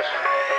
Crash!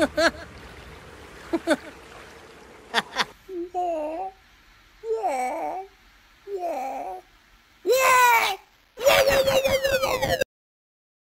Yeah. Yeah.